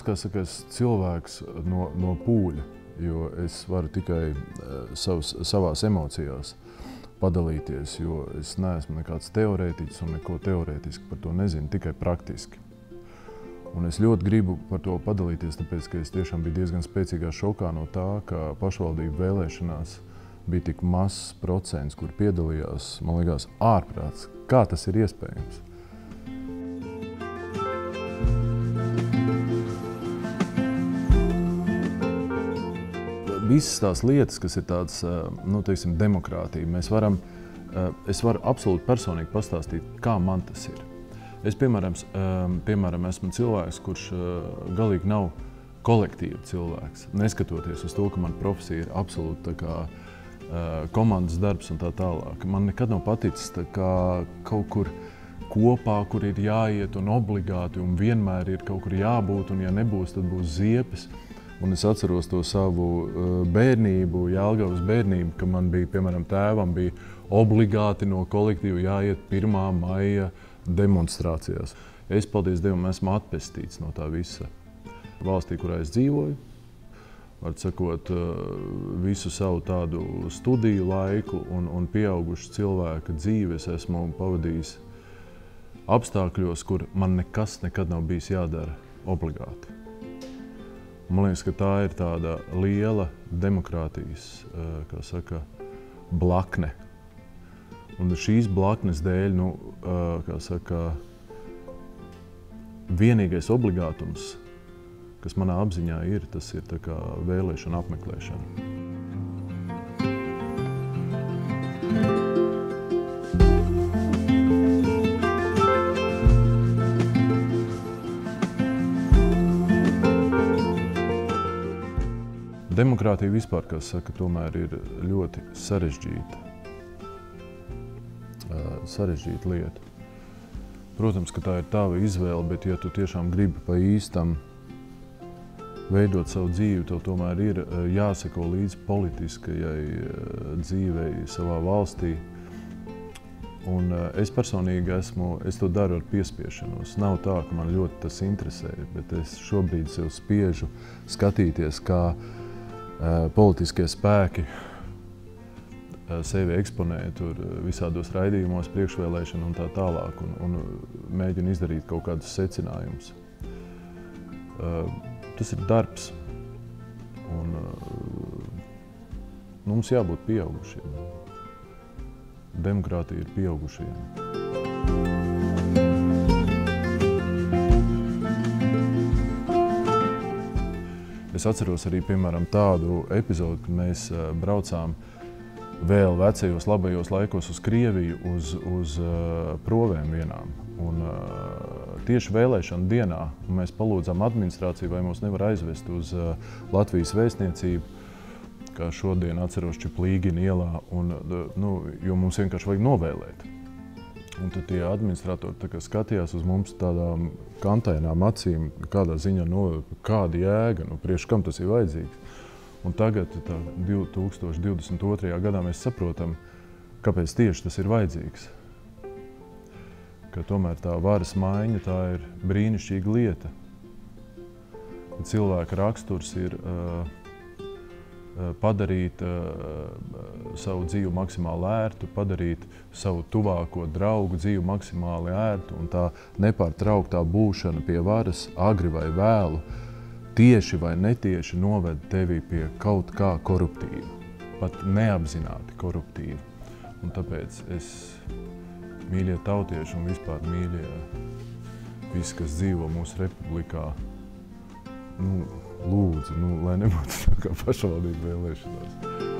kā saka, es cilvēks no, no pūļa, jo es varu tikai uh, savs, savās emocijās padalīties, jo es neesmu nekāds teorētiķis un neko teorētiski par to nezinu, tikai praktiski. Un es ļoti gribu par to padalīties, tāpēc, ka es tiešām biju diezgan spēcīgā šokā no tā, ka pašvaldību vēlēšanās bija tik mazs procents, kur piedalījās, man liekas, ārprāts. Kā tas ir iespējams? Visas tās lietas, kas ir tādas, nu, teiksim, demokrātija, mēs varam, es varu absolūti personīgi pastāstīt, kā man tas ir. Es, piemēram, piemēram esmu cilvēks, kurš galīgi nav kolektīva cilvēks. Neskatoties uz to, ka mana profesija ir absolūti kā, komandas darbs un tā tālāk. Man nekad nav paticis kā, kaut kur kopā, kur ir jāiet un obligāti un vienmēr ir kaut kur jābūt, un ja nebūs, tad būs ziepes. Un es atceros to savu uh, bērnību, Jālgavas bērnību, ka man bija, piemēram, tēvam bija obligāti no kolektīva jāiet 1. maija demonstrācijās. Es, paldies Dievam, esmu atpestīts no tā visa. Valstī, kurā es dzīvoju, var sakot, uh, visu savu tādu studiju laiku un, un pieaugušu cilvēka dzīves esmu pavadījis apstākļos, kur man nekas nekad nav bijis jādara obligāti. Man liekas, ka tā ir tāda liela demokrātijas eh, saka, blakne. Un šīs blaknes dēļ, nu, eh, kā saka, vienīgais obligātums, kas manā apziņā ir, tas ir vēlēšana apmeklēšana. Demokrātija vispār, kā saka, tomēr ir ļoti sarežģīta, sarežģīta lieta. Protams, ka tā ir tava izvēle, bet ja tu tiešām gribi pa īstam veidot savu dzīvi, tev tomēr ir jāseko līdz politiskajai dzīvei savā valstī. Un es personīgi esmu, es to daru ar piespiešanos. Nav tā, ka man ļoti tas interesē, bet es šobrīd sev spiežu skatīties, kā uh, politiskie spēki eh, sevi eksponē tur eh, visādos raidījumos, priekšvēlēšana un tā tālāk, un, un mēģina izdarīt kaut kādus secinājumus. Tas ir darbs, un nu, mums jābūt pieaugušiem. Demokrātija ir pieaugušiem. Es atceros arī piemēram, tādu epizodi, kad mēs uh, braucām vēl vecajos labajos laikos uz Krieviju, uz, uz uh, provēm vienām. Un, uh, tieši vēlēšana dienā mēs palūdzām administrāciju, vai mūs nevar aizvest uz uh, Latvijas vēstniecību, kā šodien atceros Čiplīgina ielā, un, nu, jo mums vienkārši vajag novēlēt. Un tad tie administratori skatījās uz mums tādām kantainām acīm, kādā ziņā, no, nu, kāda jēga, nu, priekš kam tas ir vajadzīgs. Un tagad, tā, 2022. gadā, mēs saprotam, kāpēc tieši tas ir vajadzīgs. Ka tomēr tā varas maiņa tā ir brīnišķīga lieta. Cilvēka raksturs ir uh, padarīt uh, savu dzīvi maksimāli ērtu, padarīt savu tuvāko draugu dzīvi maksimāli ērtu un tā nepārtrauktā būšana pie varas, agri vai vēlu, tieši vai netieši noved tevi pie kaut kā koruptīva, pat neapzināti koruptīva. Un tāpēc es, mīļie tautieši un vispār mīļie visi, kas dzīvo mūsu republikā, nu, lūdzu, nu, lai nebūtu tā kā pašvaldību vēlēšanās.